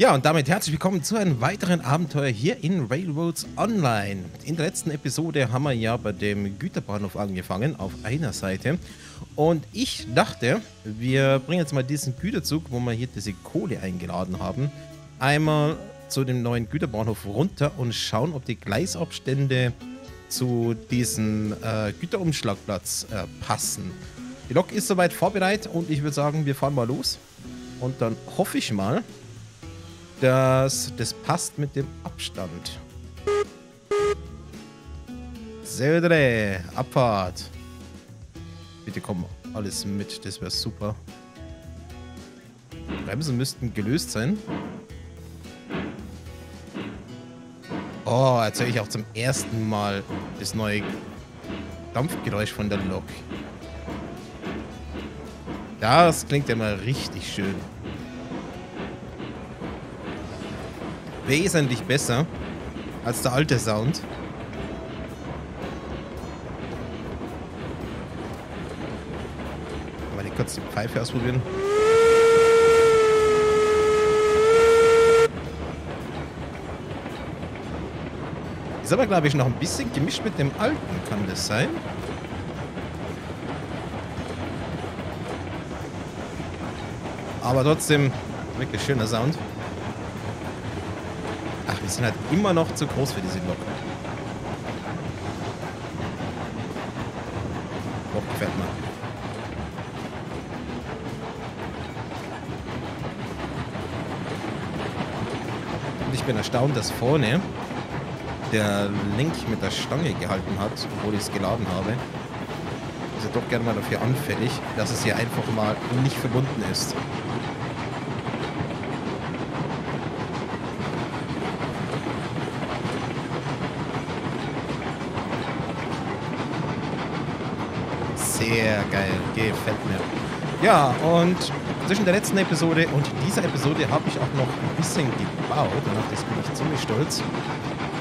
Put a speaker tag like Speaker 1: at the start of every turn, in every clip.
Speaker 1: Ja, und damit herzlich willkommen zu einem weiteren Abenteuer hier in Railroads Online. In der letzten Episode haben wir ja bei dem Güterbahnhof angefangen, auf einer Seite. Und ich dachte, wir bringen jetzt mal diesen Güterzug, wo wir hier diese Kohle eingeladen haben, einmal zu dem neuen Güterbahnhof runter und schauen, ob die Gleisabstände zu diesem äh, Güterumschlagplatz äh, passen. Die Lok ist soweit vorbereitet und ich würde sagen, wir fahren mal los. Und dann hoffe ich mal, dass das passt mit dem Abstand. Södre, Abfahrt. Bitte komm, alles mit, das wäre super. Bremsen müssten gelöst sein. Oh, jetzt höre ich auch zum ersten Mal das neue Dampfgeräusch von der Lok. Das klingt ja mal richtig schön. Wesentlich besser als der alte Sound. Mal kurz die Pfeife ausprobieren. Ist aber, glaube ich, noch ein bisschen gemischt mit dem alten. Kann das sein? Aber trotzdem, wirklich schöner Sound. Sind halt immer noch zu groß für diese Lok. Doch, gefällt mir. Und ich bin erstaunt, dass vorne der Link mit der Stange gehalten hat, obwohl ich es geladen habe. Ist ja doch gerne mal dafür anfällig, dass es hier einfach mal nicht verbunden ist. Sehr geil, gefällt mir. Ja, und zwischen der letzten Episode und dieser Episode habe ich auch noch ein bisschen gebaut. Und auf das bin ich ziemlich stolz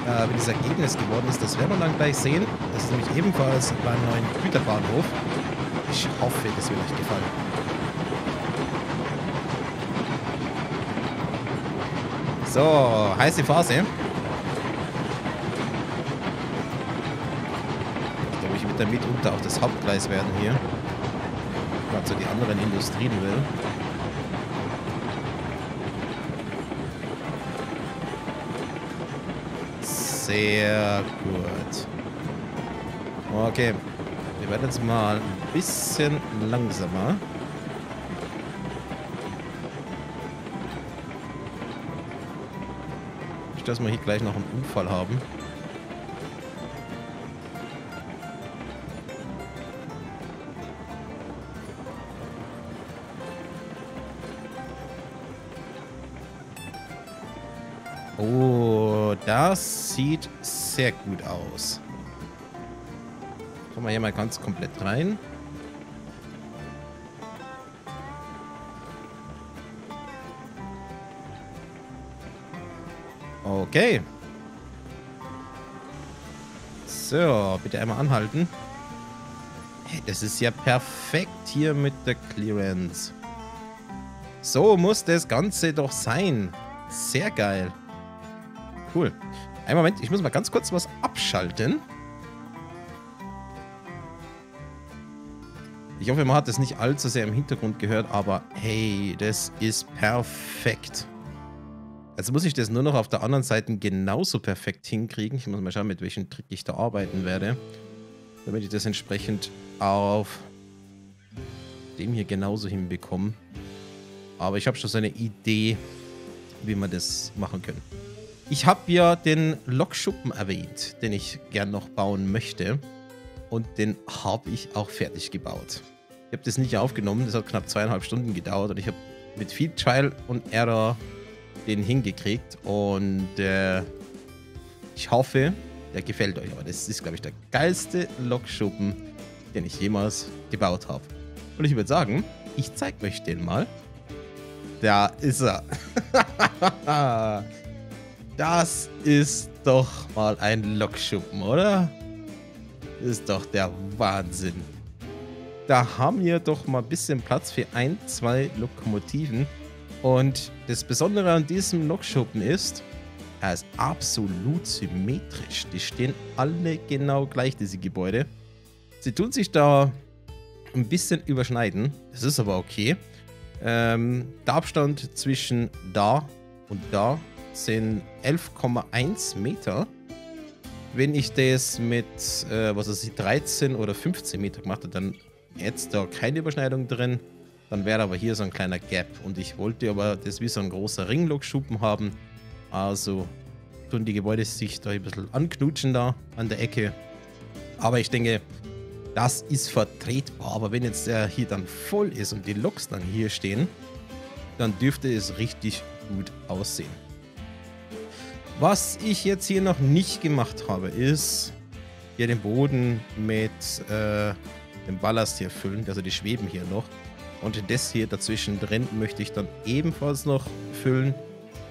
Speaker 1: äh, wie das Ergebnis geworden ist. Das werden wir dann gleich sehen. Das ist nämlich ebenfalls beim neuen Güterbahnhof. Ich hoffe, das wird euch gefallen. So, heiße Phase. Dann mitunter auch das Hauptgleis werden hier. Gerade so die anderen Industrien will. Sehr gut. Okay. Wir werden jetzt mal ein bisschen langsamer. Nicht, dass wir hier gleich noch einen Unfall haben. Oh, das sieht sehr gut aus. Kommen wir hier mal ganz komplett rein. Okay. So, bitte einmal anhalten. Hey, das ist ja perfekt hier mit der Clearance. So muss das Ganze doch sein. Sehr geil. Cool. Einen Moment, ich muss mal ganz kurz was abschalten. Ich hoffe, man hat das nicht allzu sehr im Hintergrund gehört, aber hey, das ist perfekt. Jetzt muss ich das nur noch auf der anderen Seite genauso perfekt hinkriegen. Ich muss mal schauen, mit welchem Trick ich da arbeiten werde. Damit ich das entsprechend auf dem hier genauso hinbekomme. Aber ich habe schon so eine Idee, wie wir das machen können. Ich habe ja den Lokschuppen erwähnt, den ich gern noch bauen möchte. Und den habe ich auch fertig gebaut. Ich habe das nicht aufgenommen, das hat knapp zweieinhalb Stunden gedauert und ich habe mit viel Trial und Error den hingekriegt und äh, ich hoffe, der gefällt euch. Aber das ist, glaube ich, der geilste Lokschuppen, den ich jemals gebaut habe. Und ich würde sagen, ich zeige euch den mal. Da ist er. das ist doch mal ein Lokschuppen, oder? Das ist doch der Wahnsinn. Da haben wir doch mal ein bisschen Platz für ein, zwei Lokomotiven. Und das Besondere an diesem Lokschuppen ist, er ist absolut symmetrisch. Die stehen alle genau gleich, diese Gebäude. Sie tun sich da ein bisschen überschneiden. Das ist aber okay. Ähm, der Abstand zwischen da und da sind 11,1 Meter. Wenn ich das mit, äh, was weiß ich, 13 oder 15 Meter gemacht hätte, dann hätte es da keine Überschneidung drin. Dann wäre aber hier so ein kleiner Gap. Und ich wollte aber das wie so ein großer Ringlockschuppen haben. Also tun die Gebäude sich da ein bisschen anknutschen da an der Ecke. Aber ich denke, das ist vertretbar. Aber wenn jetzt der hier dann voll ist und die Loks dann hier stehen, dann dürfte es richtig gut aussehen. Was ich jetzt hier noch nicht gemacht habe, ist hier den Boden mit äh, dem Ballast hier füllen. Also die schweben hier noch. Und das hier dazwischen drin möchte ich dann ebenfalls noch füllen,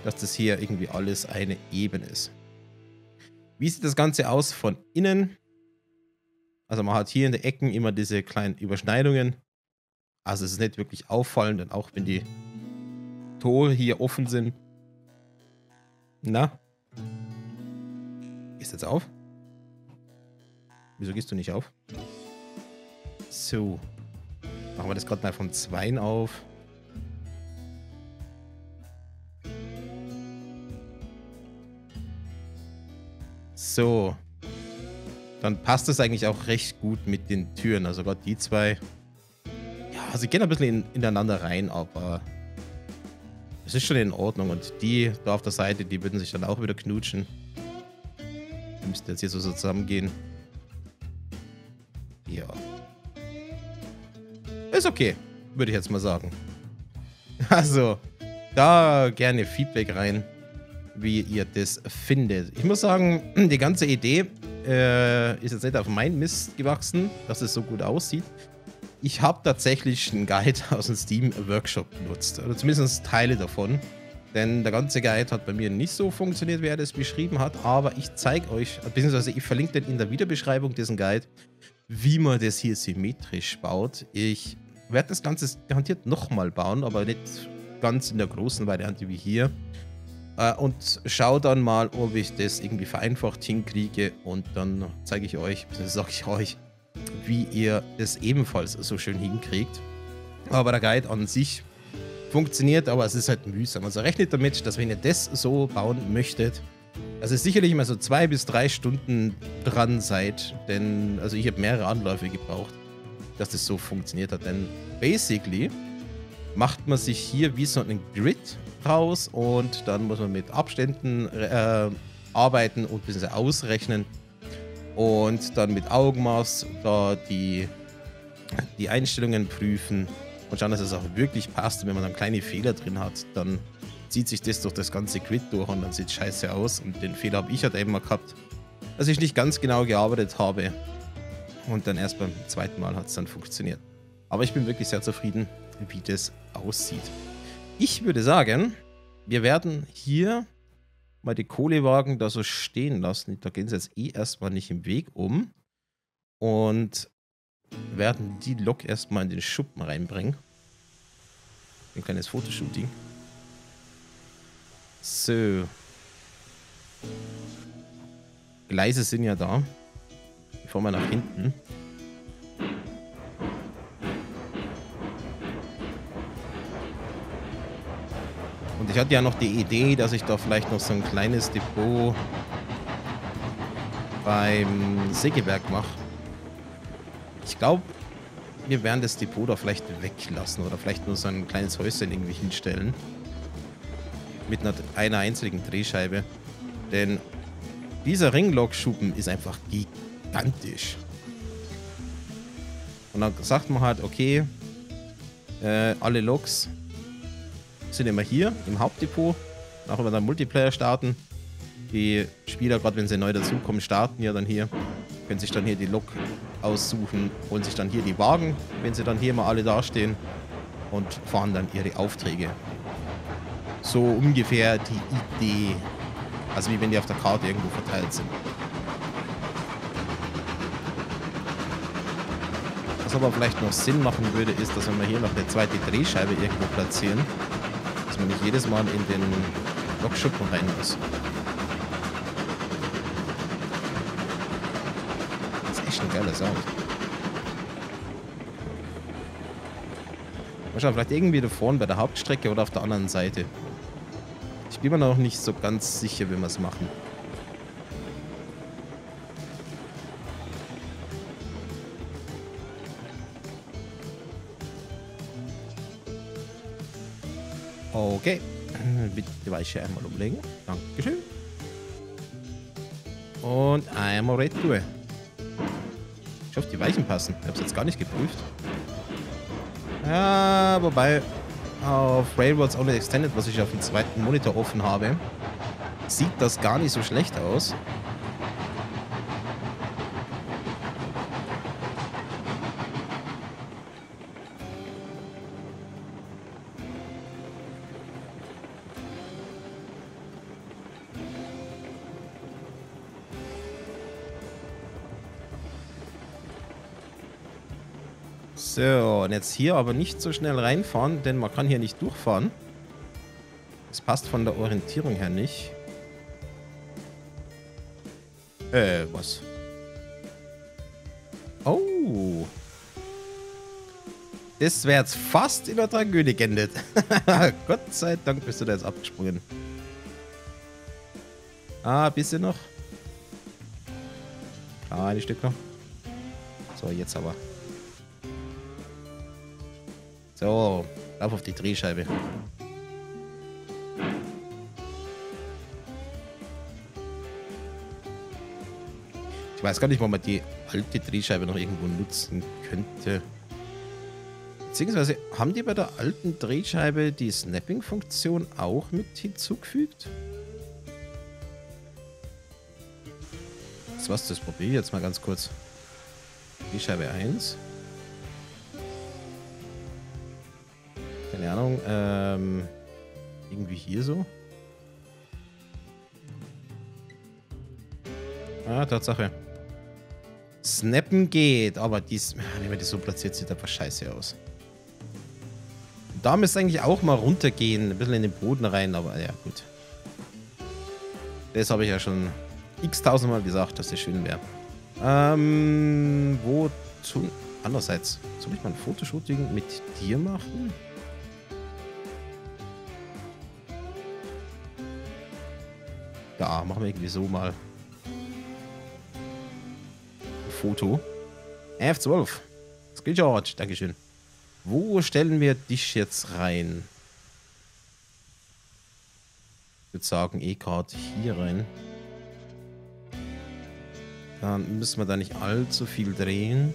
Speaker 1: dass das hier irgendwie alles eine Ebene ist. Wie sieht das Ganze aus von innen? Also man hat hier in den Ecken immer diese kleinen Überschneidungen. Also es ist nicht wirklich auffallend, denn auch wenn die Tore hier offen sind. Na? Gehst jetzt auf? Wieso gehst du nicht auf? So. Machen wir das gerade mal von 2 auf. So. Dann passt das eigentlich auch recht gut mit den Türen. Also gerade die zwei. Ja, sie gehen ein bisschen in, ineinander rein, aber es ist schon in Ordnung. Und die da auf der Seite, die würden sich dann auch wieder knutschen. Müssten jetzt hier so zusammengehen. Ja. Ist okay, würde ich jetzt mal sagen. Also, da gerne Feedback rein, wie ihr das findet. Ich muss sagen, die ganze Idee äh, ist jetzt nicht auf mein Mist gewachsen, dass es so gut aussieht. Ich habe tatsächlich einen Guide aus dem Steam Workshop benutzt, oder zumindest Teile davon. Denn der ganze Guide hat bei mir nicht so funktioniert, wie er das beschrieben hat. Aber ich zeige euch, beziehungsweise ich verlinke den in der Videobeschreibung, diesen Guide, wie man das hier symmetrisch baut. Ich werde das Ganze garantiert nochmal bauen, aber nicht ganz in der großen Variante wie hier. Äh, und schaue dann mal, ob ich das irgendwie vereinfacht hinkriege und dann zeige ich euch, sage ich euch, wie ihr das ebenfalls so schön hinkriegt. Aber der Guide an sich funktioniert, aber es ist halt mühsam. Also rechnet damit, dass wenn ihr das so bauen möchtet, also sicherlich mal so zwei bis drei Stunden dran seid, denn also ich habe mehrere Anläufe gebraucht dass das so funktioniert hat. Denn basically macht man sich hier wie so einen Grid raus und dann muss man mit Abständen äh, arbeiten und bisschen ausrechnen und dann mit Augenmaß da die, die Einstellungen prüfen und schauen, dass es auch wirklich passt. Und wenn man dann kleine Fehler drin hat, dann zieht sich das durch das ganze Grid durch und dann sieht es scheiße aus. Und den Fehler habe ich halt eben mal gehabt, dass ich nicht ganz genau gearbeitet habe und dann erst beim zweiten Mal hat es dann funktioniert. Aber ich bin wirklich sehr zufrieden, wie das aussieht. Ich würde sagen, wir werden hier mal die Kohlewagen da so stehen lassen. Da gehen sie jetzt eh erstmal nicht im Weg um. Und werden die Lok erstmal in den Schuppen reinbringen. Ein kleines Fotoshooting. So. Gleise sind ja da. Ich fahre mal nach hinten. Und ich hatte ja noch die Idee, dass ich da vielleicht noch so ein kleines Depot beim Sägewerk mache. Ich glaube, wir werden das Depot da vielleicht weglassen oder vielleicht nur so ein kleines Häuschen irgendwie hinstellen. Mit einer, einer einzigen Drehscheibe. Denn dieser Ringlockschuppen ist einfach gigantisch. Und dann sagt man halt, okay, äh, alle Loks sind immer hier im Hauptdepot. Auch wenn wir dann Multiplayer starten. Die Spieler, gerade wenn sie neu dazukommen, starten ja dann hier. Können sich dann hier die Lok aussuchen, holen sich dann hier die Wagen, wenn sie dann hier mal alle dastehen und fahren dann ihre Aufträge. So ungefähr die Idee. Also wie wenn die auf der Karte irgendwo verteilt sind. Was aber vielleicht noch Sinn machen würde, ist, dass wenn wir hier noch eine zweite Drehscheibe irgendwo platzieren, dass man nicht jedes Mal in den Lokschuppen rein muss. Ein geiler Sound. Mal schauen, vielleicht irgendwie da vorne bei der Hauptstrecke oder auf der anderen Seite. Ich bin mir noch nicht so ganz sicher, wie wir es machen. Okay. Bitte die Weiche einmal umlegen. Dankeschön. Und einmal retour. Ich hoffe, die Weichen passen. Ich habe es jetzt gar nicht geprüft. Ja, wobei auf Railroads Only Extended, was ich auf dem zweiten Monitor offen habe, sieht das gar nicht so schlecht aus. So, und jetzt hier aber nicht so schnell reinfahren, denn man kann hier nicht durchfahren. Das passt von der Orientierung her nicht. Äh, was? Oh. Das wäre jetzt fast in der Tragödie geendet. Gott sei Dank bist du da jetzt abgesprungen. Ah, bisschen noch. Ah, ein Stück noch. So, jetzt aber. So, lauf auf die Drehscheibe. Ich weiß gar nicht, ob man die alte Drehscheibe noch irgendwo nutzen könnte. Beziehungsweise haben die bei der alten Drehscheibe die Snapping-Funktion auch mit hinzugefügt? Das was, das probiere ich jetzt mal ganz kurz. Drehscheibe 1. Keine Ahnung. Ähm, irgendwie hier so. Ah, Tatsache. Snappen geht, aber dies, wenn man die so platziert, sieht einfach scheiße aus. Da müsste eigentlich auch mal runtergehen, ein bisschen in den Boden rein, aber ja, gut. Das habe ich ja schon x-tausendmal gesagt, dass das schön wäre. Ähm, wo zu... Andererseits, soll ich mal ein Fotoshooting mit dir machen? Ja, machen wir irgendwie so mal. Foto. F12. Skill George, Dankeschön. Wo stellen wir dich jetzt rein? Ich würde sagen, E-Card hier rein. Dann müssen wir da nicht allzu viel drehen.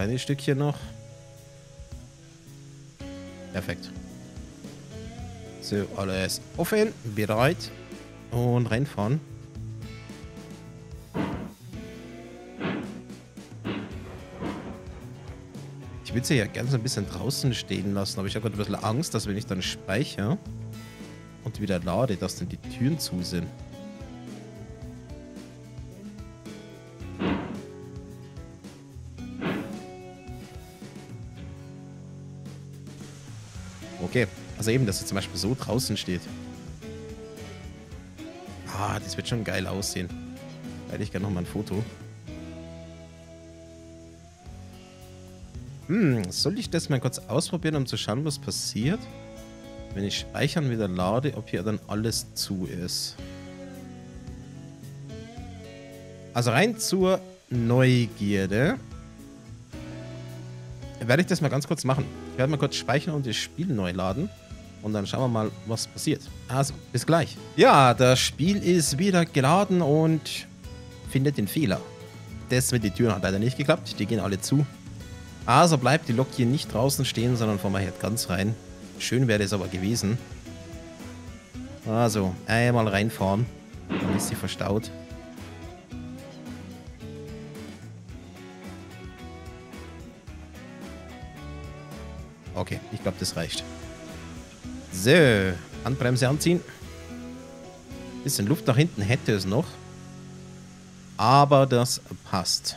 Speaker 1: Kleines Stückchen noch. Perfekt. So, alles offen, bereit und reinfahren. Ich würde sie ja so ein bisschen draußen stehen lassen, aber ich habe gerade ein bisschen Angst, dass wenn ich dann speichere und wieder lade, dass dann die Türen zu sind. Also eben, dass er zum Beispiel so draußen steht. Ah, das wird schon geil aussehen. Da hätte ich gerne nochmal ein Foto. Hm, soll ich das mal kurz ausprobieren, um zu schauen, was passiert? Wenn ich Speichern wieder lade, ob hier dann alles zu ist. Also rein zur Neugierde werde ich das mal ganz kurz machen. Ich werde mal kurz speichern und das Spiel neu laden. Und dann schauen wir mal, was passiert. Also, bis gleich. Ja, das Spiel ist wieder geladen und findet den Fehler. Das mit den Türen hat leider nicht geklappt. Die gehen alle zu. Also bleibt die Lok hier nicht draußen stehen, sondern fahren wir hier ganz rein. Schön wäre es aber gewesen. Also, einmal reinfahren. Dann ist sie verstaut. Okay, ich glaube, das reicht. So, Handbremse anziehen. Bisschen Luft nach hinten hätte es noch. Aber das passt.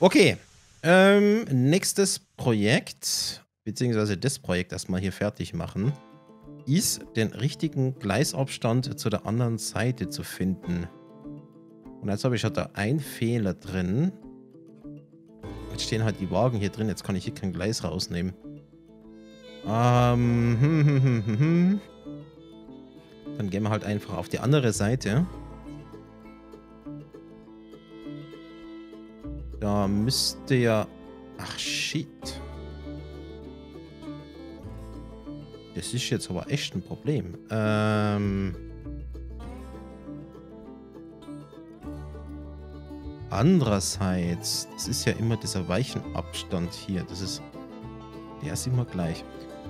Speaker 1: Okay. Ähm, nächstes Projekt, beziehungsweise das Projekt erstmal hier fertig machen, ist den richtigen Gleisabstand zu der anderen Seite zu finden. Und jetzt habe ich halt da einen Fehler drin. Jetzt stehen halt die Wagen hier drin. Jetzt kann ich hier kein Gleis rausnehmen. Ähm, hm, hm, hm, hm, hm. Dann gehen wir halt einfach auf die andere Seite. Da müsste ja... Ach, shit. Das ist jetzt aber echt ein Problem. Ähm... Andererseits, das ist ja immer dieser weichen Abstand hier. Das ist... Der ist immer gleich.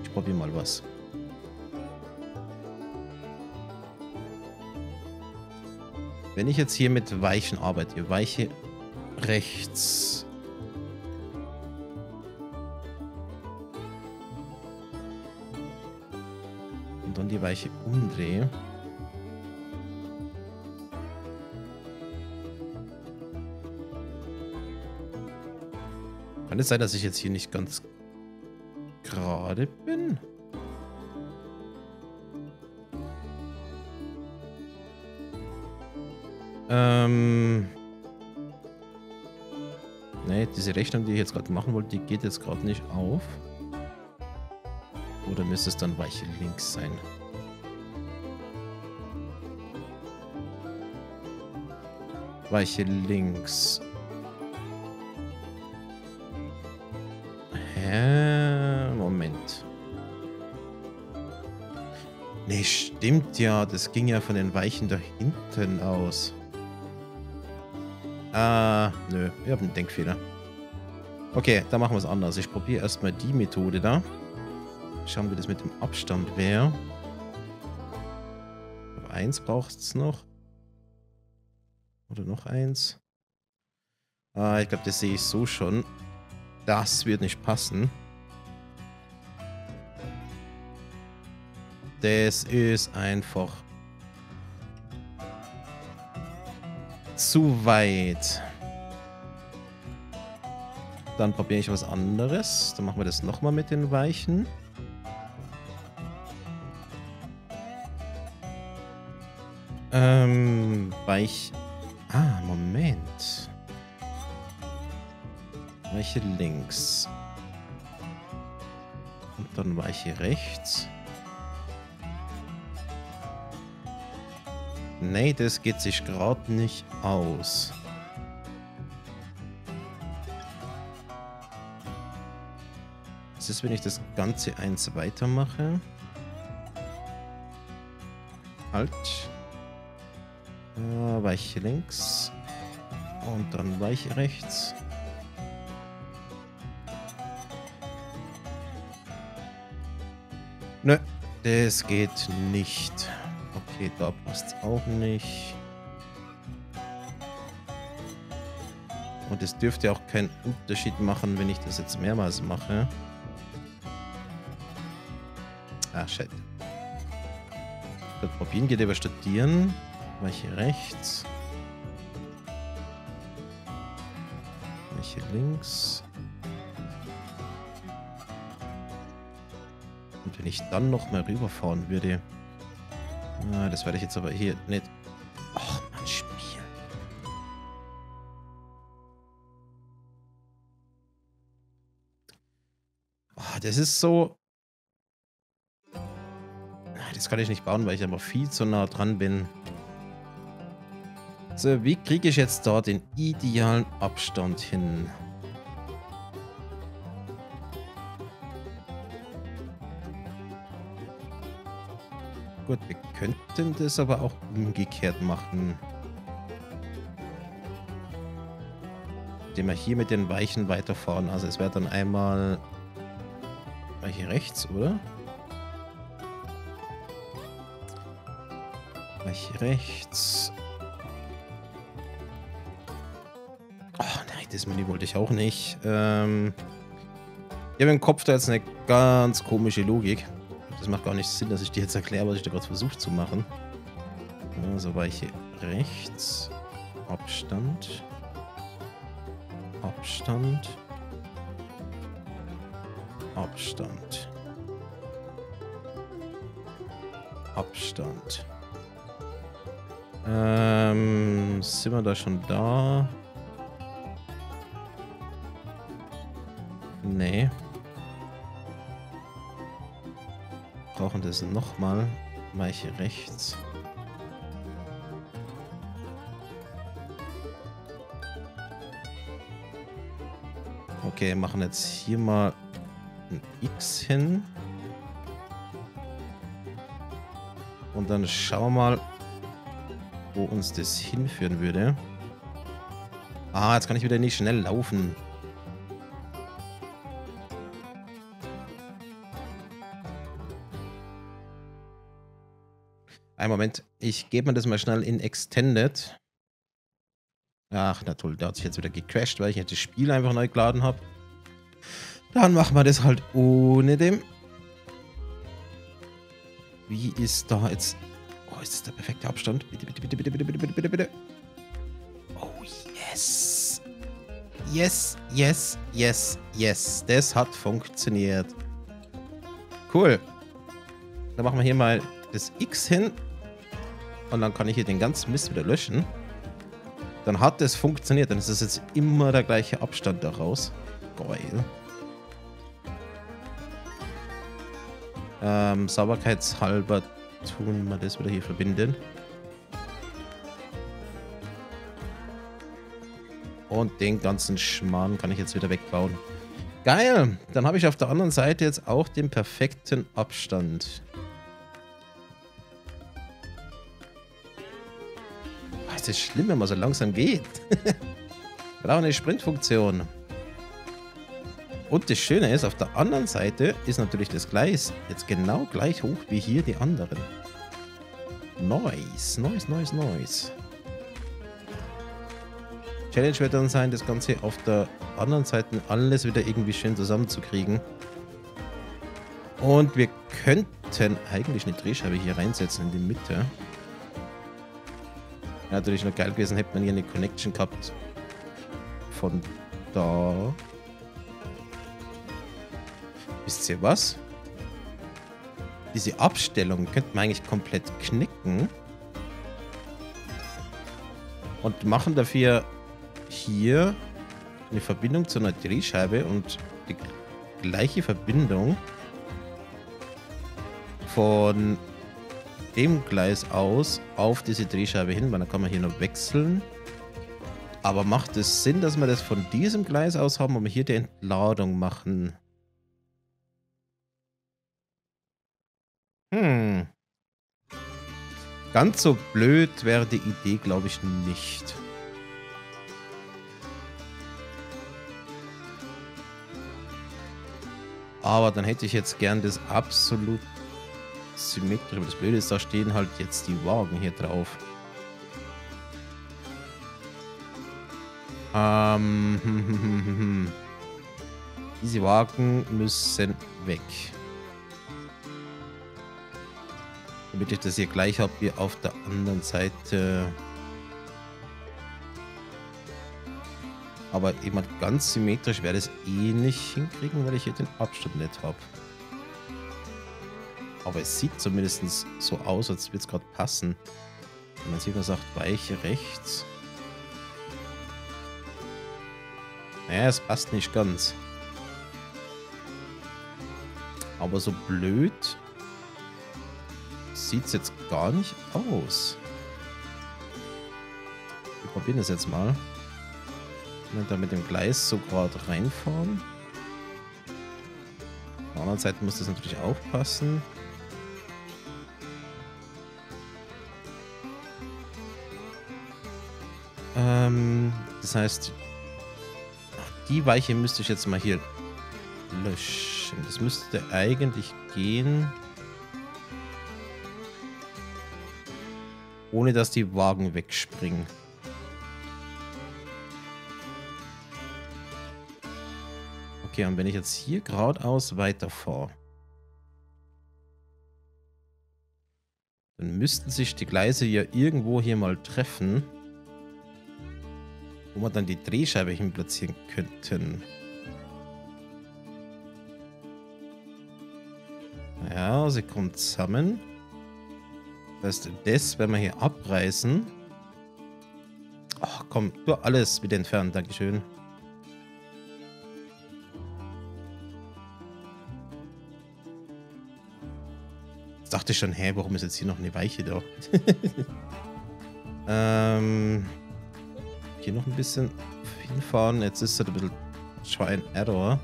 Speaker 1: Ich probiere mal was. Wenn ich jetzt hier mit Weichen arbeite, Weiche rechts. Und dann die Weiche umdrehe. Kann es sein, dass ich jetzt hier nicht ganz gerade bin? Ähm... Ne, diese Rechnung, die ich jetzt gerade machen wollte, die geht jetzt gerade nicht auf. Oder müsste es dann weiche links sein? Weiche links. Hä? Stimmt ja. Das ging ja von den Weichen da hinten aus. Ah, nö. Ich habe einen Denkfehler. Okay, dann machen wir es anders. Ich probiere erstmal die Methode da. Schauen, wie das mit dem Abstand wäre. Eins braucht es noch. Oder noch eins. Ah, ich glaube, das sehe ich so schon. Das wird nicht passen. Das ist einfach zu weit. Dann probiere ich was anderes. Dann machen wir das nochmal mit den Weichen. Ähm, Weich... Ah, Moment. Weiche links. Und dann Weiche rechts. Nee, das geht sich gerade nicht aus. Was ist, wenn ich das Ganze eins weitermache? Halt. Äh, weiche links. Und dann weiche rechts. Nö, das geht nicht. Okay, da passt es auch nicht. Und es dürfte auch keinen Unterschied machen, wenn ich das jetzt mehrmals mache. Ah, shit. Gut, probieren geht über studieren. Welche rechts? Welche links? Und wenn ich dann noch mal rüberfahren würde... Ah, das werde ich jetzt aber hier nicht. Ach, mein Spiel. Oh, das ist so. Das kann ich nicht bauen, weil ich aber viel zu nah dran bin. So, wie kriege ich jetzt da den idealen Abstand hin? Gut, wir könnten das aber auch umgekehrt machen. Indem wir hier mit den Weichen weiterfahren. Also es wäre dann einmal... Hier rechts, oder? Hier rechts. Oh nein, das Menü wollte ich auch nicht. Ähm, ich habe im Kopf da jetzt eine ganz komische Logik. Das macht gar nicht Sinn, dass ich dir jetzt erkläre, was ich da gerade versucht zu machen. So, weiche rechts. Abstand. Abstand. Abstand. Abstand. Ähm, sind wir da schon da? Das nochmal. Weiche rechts. Okay, machen jetzt hier mal ein X hin. Und dann schauen wir mal, wo uns das hinführen würde. Ah, jetzt kann ich wieder nicht schnell laufen. Ein Moment, ich gebe mir das mal schnell in Extended. Ach, na toll, der hat sich jetzt wieder gecrashed, weil ich jetzt das Spiel einfach neu geladen habe. Dann machen wir das halt ohne dem. Wie ist da jetzt... Oh, ist das der perfekte Abstand? Bitte, bitte, bitte, bitte, bitte, bitte, bitte, bitte, bitte. Oh, yes. Yes, yes, yes, yes. Das hat funktioniert. Cool. Dann machen wir hier mal das X hin. Und dann kann ich hier den ganzen Mist wieder löschen. Dann hat es funktioniert. Dann ist es jetzt immer der gleiche Abstand daraus. Geil. Ähm, sauberkeitshalber tun wir das wieder hier verbinden. Und den ganzen Schmarrn kann ich jetzt wieder wegbauen. Geil! Dann habe ich auf der anderen Seite jetzt auch den perfekten Abstand. Ist schlimm, wenn man so langsam geht. Wir brauchen eine Sprintfunktion. Und das Schöne ist, auf der anderen Seite ist natürlich das Gleis jetzt genau gleich hoch wie hier die anderen. Nice, nice, nice, nice. Challenge wird dann sein, das Ganze auf der anderen Seite alles wieder irgendwie schön zusammenzukriegen. Und wir könnten eigentlich eine Drehscheibe hier reinsetzen in die Mitte. Ja, natürlich noch geil gewesen, hätte man hier eine Connection gehabt. Von da. Wisst ihr was? Diese Abstellung könnte man eigentlich komplett knicken. Und machen dafür hier eine Verbindung zu einer Drehscheibe und die gleiche Verbindung von dem Gleis aus auf diese Drehscheibe hin, weil dann kann man hier noch wechseln. Aber macht es Sinn, dass wir das von diesem Gleis aus haben, um hier die Entladung machen? Hm. Ganz so blöd wäre die Idee, glaube ich, nicht. Aber dann hätte ich jetzt gern das absolut symmetrisch. Aber das Blöde ist, da stehen halt jetzt die Wagen hier drauf. Ähm, diese Wagen müssen weg. Damit ich das hier gleich habe wie auf der anderen Seite. Aber eben ganz symmetrisch werde ich es eh nicht hinkriegen, weil ich hier den Abstand nicht habe. Aber es sieht zumindest so aus, als würde es gerade passen. Wenn man sieht, man sagt, weiche rechts. Naja, es passt nicht ganz. Aber so blöd sieht es jetzt gar nicht aus. Wir probieren das jetzt mal. Und da mit dem Gleis so gerade reinfahren. Auf der anderen Seite muss das natürlich aufpassen. Ähm, das heißt, die Weiche müsste ich jetzt mal hier löschen. Das müsste eigentlich gehen. ohne dass die Wagen wegspringen. Okay, und wenn ich jetzt hier geradeaus weiterfahre, dann müssten sich die Gleise ja irgendwo hier mal treffen. Wo wir dann die Drehscheibe hin platzieren könnten. Ja, sie kommt zusammen. Das heißt, das werden wir hier abreißen. Ach komm, du alles mit entfernen, Dankeschön. Jetzt dachte ich schon, hä, warum ist jetzt hier noch eine Weiche da? ähm, hier noch ein bisschen hinfahren. Jetzt ist es ein bisschen Try and Error.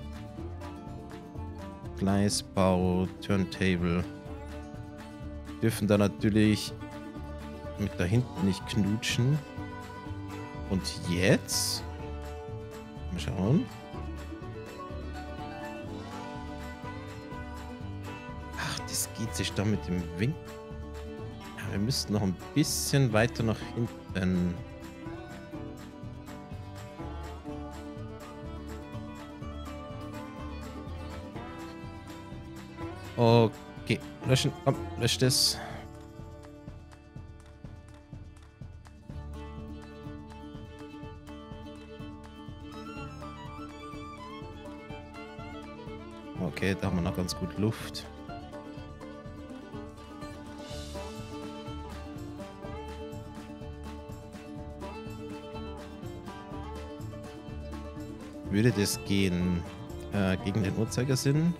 Speaker 1: Gleisbau, Turntable. Dürfen da natürlich mit da hinten nicht knutschen. Und jetzt? Mal schauen. Ach, das geht sich da mit dem Winkel. Ja, wir müssten noch ein bisschen weiter nach hinten. Okay, löschen. Komm, lösch das. Okay, da haben wir noch ganz gut Luft. Würde das gehen äh, gegen den Uhrzeigersinn?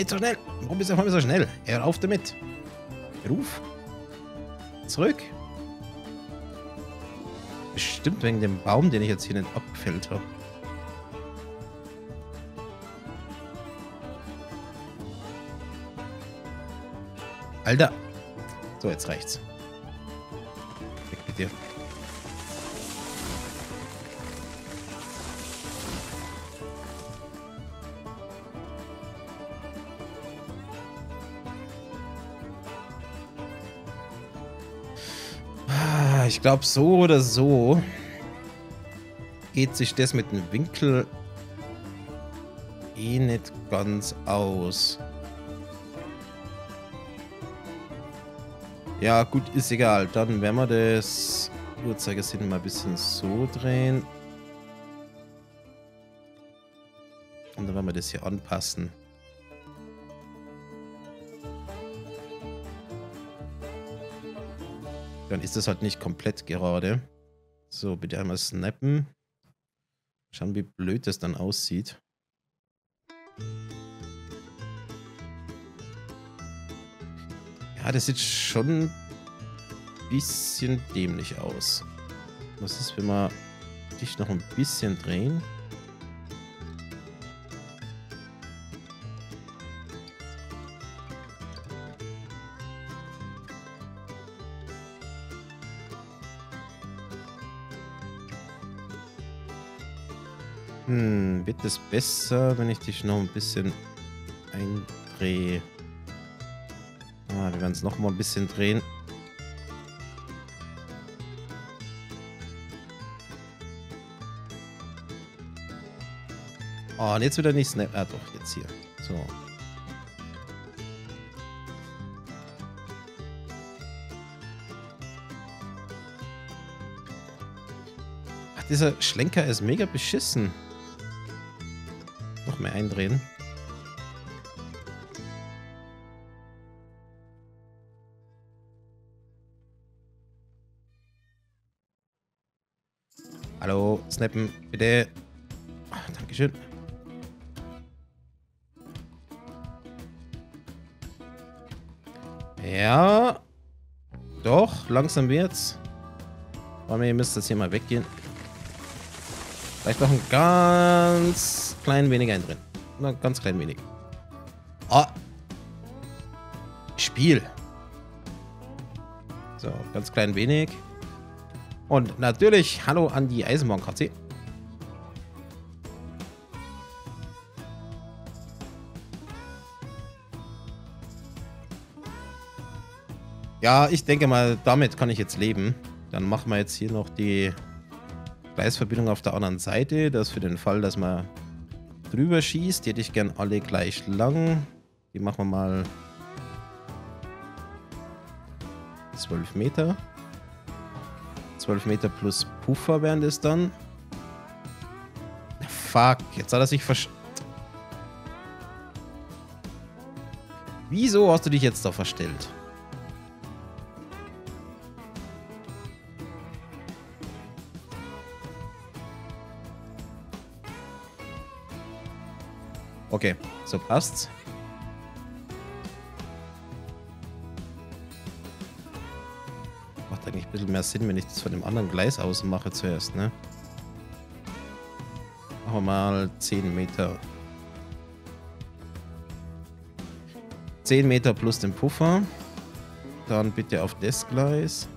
Speaker 1: Nicht so schnell! Warum bist du auf einmal so schnell? Hör auf damit. Ruf. Zurück. Bestimmt wegen dem Baum, den ich jetzt hier nicht abgefällt habe. Alter. So, jetzt reicht's. Ich glaube, so oder so geht sich das mit dem Winkel eh nicht ganz aus. Ja, gut, ist egal. Dann werden wir das Uhrzeigersinn mal ein bisschen so drehen. Und dann werden wir das hier anpassen. Dann ist das halt nicht komplett gerade. So, bitte einmal snappen. Schauen, wie blöd das dann aussieht. Ja, das sieht schon ein bisschen dämlich aus. Was ist, wenn wir dich noch ein bisschen drehen? Hm, wird es besser, wenn ich dich noch ein bisschen eindrehe? Ah, wir werden es noch mal ein bisschen drehen. Oh, und jetzt wieder nicht Snap. Ah, doch, jetzt hier. So. Ach, dieser Schlenker ist mega beschissen eindrehen. Hallo, snappen, bitte. Ach, Dankeschön. Ja. Doch, langsam wird's. Aber ihr müsst jetzt hier mal weggehen. Vielleicht noch ein ganz klein wenig ein drin. Na, ganz klein wenig. Ah. Spiel. So, ganz klein wenig. Und natürlich Hallo an die Eisenbahn-KC. Ja, ich denke mal, damit kann ich jetzt leben. Dann machen wir jetzt hier noch die Gleisverbindung auf der anderen Seite. Das für den Fall, dass wir drüber schießt. Die hätte ich gern alle gleich lang. Die machen wir mal 12 Meter. 12 Meter plus Puffer wären das dann. Fuck, jetzt hat er sich versch... Wieso hast du dich jetzt da verstellt? Okay, so passt's. Macht eigentlich ein bisschen mehr Sinn, wenn ich das von dem anderen Gleis aus mache zuerst, ne? Machen wir mal 10 Meter. 10 Meter plus den Puffer. Dann bitte auf das Gleis.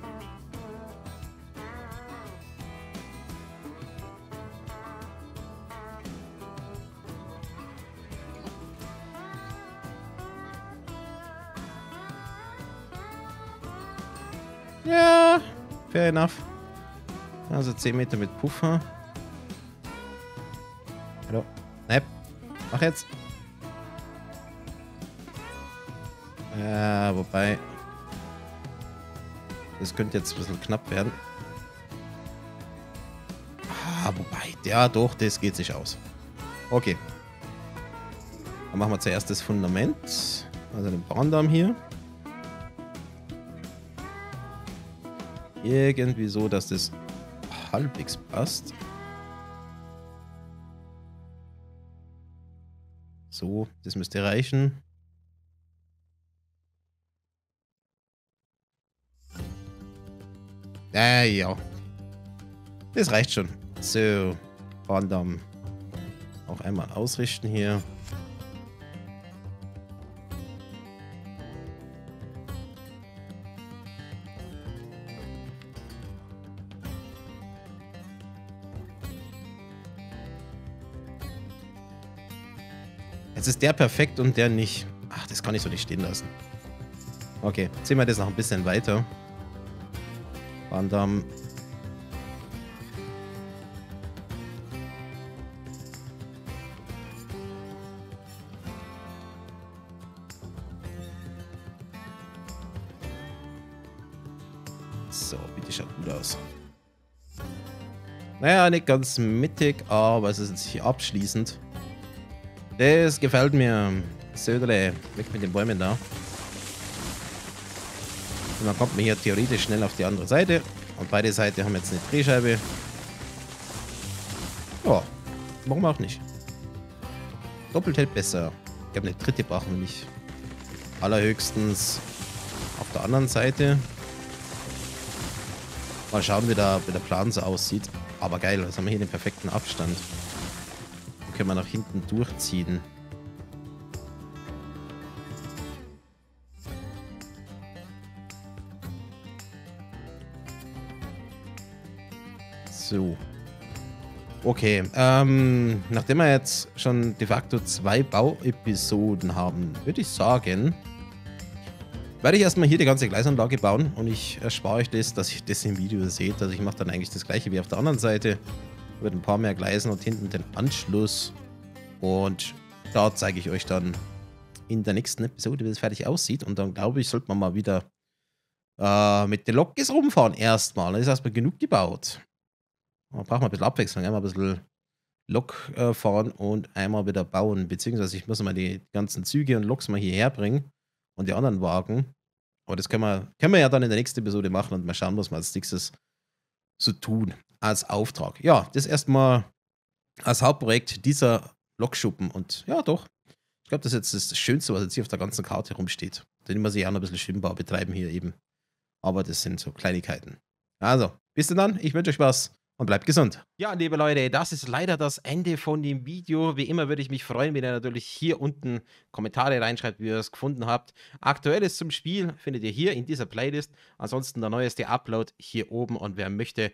Speaker 1: Enough. Also 10 Meter mit Puffer. Hallo. Nein. Mach jetzt. Ja, wobei. Das könnte jetzt ein bisschen knapp werden. Ah, wobei. Ja, doch, das geht sich aus. Okay. Dann machen wir zuerst das Fundament. Also den Bahndamm hier. Irgendwie so, dass das halbwegs passt. So, das müsste reichen. Äh, ja. Das reicht schon. So, Bahndamm. Auch einmal ausrichten hier. Jetzt ist der perfekt und der nicht. Ach, das kann ich so nicht stehen lassen. Okay, ziehen wir das noch ein bisschen weiter. Bahndamm. So, bitte schaut gut aus. Naja, nicht ganz mittig, aber es ist jetzt hier abschließend. Das gefällt mir. Söderle, weg mit den Bäumen da. Und dann kommt man hier theoretisch schnell auf die andere Seite. Und beide Seiten haben jetzt eine Drehscheibe. Ja, warum auch nicht. Doppelt hält besser. Ich glaube, eine dritte brauchen wir nicht. Allerhöchstens auf der anderen Seite. Mal schauen, wie der, wie der Plan so aussieht. Aber geil, jetzt haben wir hier den perfekten Abstand. Können wir nach hinten durchziehen. So. Okay, ähm, nachdem wir jetzt schon de facto zwei Bauepisoden haben, würde ich sagen, werde ich erstmal hier die ganze Gleisanlage bauen und ich erspare euch das, dass ich das im Video seht. Also ich mache dann eigentlich das gleiche wie auf der anderen Seite. Mit ein paar mehr Gleisen und hinten den Anschluss. Und da zeige ich euch dann in der nächsten Episode, wie es fertig aussieht. Und dann glaube ich, sollte man mal wieder äh, mit den Lokis rumfahren erstmal. Dann ist erstmal genug gebaut. Da braucht man ein bisschen Abwechslung. Einmal ein bisschen Lok äh, fahren und einmal wieder bauen. Beziehungsweise ich muss mal die ganzen Züge und Loks mal hierher bringen und die anderen Wagen. Aber das können wir, können wir ja dann in der nächsten Episode machen und mal schauen, was wir als nächstes so tun als Auftrag. Ja, das erstmal als Hauptprojekt dieser Lokschuppen. Und ja, doch. Ich glaube, das ist jetzt das Schönste, was jetzt hier auf der ganzen Karte rumsteht. Denn muss ich auch noch ein bisschen Schwimmbau betreiben hier eben. Aber das sind so Kleinigkeiten. Also, bis dann. Ich wünsche euch was und bleibt gesund. Ja, liebe Leute, das ist leider das Ende von dem Video. Wie immer würde ich mich freuen, wenn ihr natürlich hier unten Kommentare reinschreibt, wie ihr es gefunden habt. Aktuelles zum Spiel findet ihr hier in dieser Playlist. Ansonsten der neueste Upload hier oben und wer möchte,